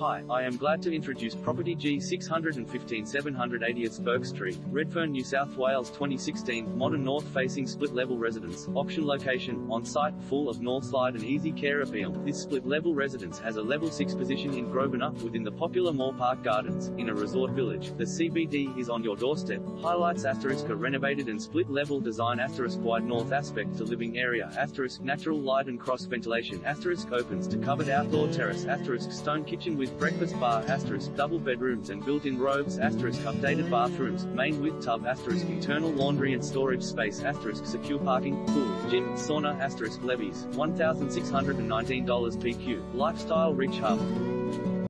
Hi, I am glad to introduce property G615 780th Bourke Street, Redfern, New South Wales 2016, modern north-facing split-level residence, option location, on-site, full of north slide and easy care appeal. This split-level residence has a level 6 position in Grosvenor, within the popular Moore Park Gardens, in a resort village. The CBD is on your doorstep. Highlights asterisk a renovated and split-level design asterisk wide north aspect to living area asterisk natural light and cross ventilation asterisk opens to covered outdoor terrace asterisk stone kitchen with breakfast bar asterisk double bedrooms and built-in robes asterisk updated bathrooms main with tub asterisk internal laundry and storage space asterisk secure parking pool gym sauna asterisk levies $1619 PQ lifestyle rich hub